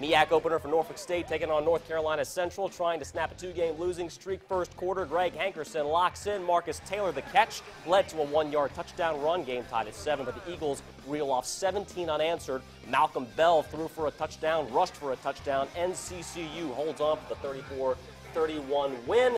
MEAC opener for Norfolk State taking on North Carolina Central, trying to snap a two-game losing streak first quarter. Greg Hankerson locks in. Marcus Taylor, the catch, led to a one-yard touchdown run. Game tied at seven, but the Eagles reel off 17 unanswered. Malcolm Bell threw for a touchdown, rushed for a touchdown. NCCU holds on for the 34-31 win.